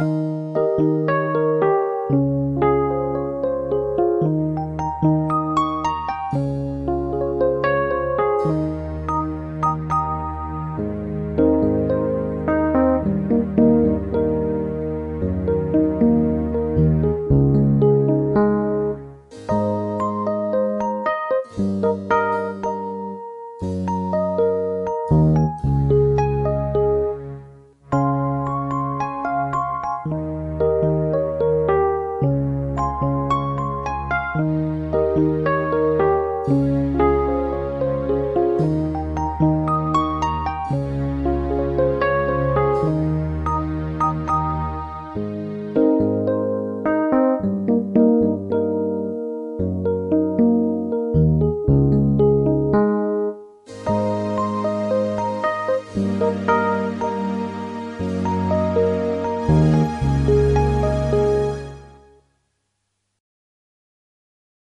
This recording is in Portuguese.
Música